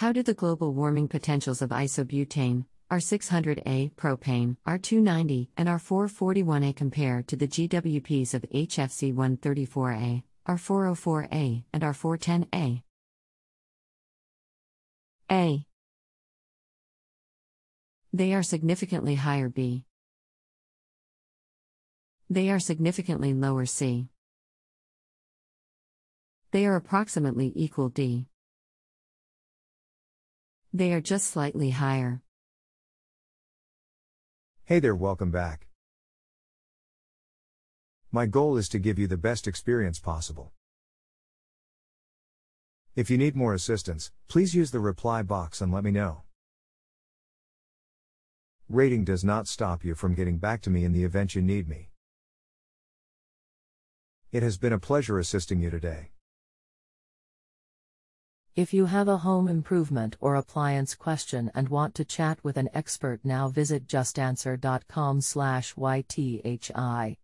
How do the global warming potentials of isobutane, R600A, propane, R290, and R441A compare to the GWPs of HFC 134A, R404A, and R410A? A. They are significantly higher B. They are significantly lower C. They are approximately equal D. They are just slightly higher. Hey there, welcome back. My goal is to give you the best experience possible. If you need more assistance, please use the reply box and let me know. Rating does not stop you from getting back to me in the event you need me. It has been a pleasure assisting you today. If you have a home improvement or appliance question and want to chat with an expert now visit justanswer.com/ythi.